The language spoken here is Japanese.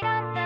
扉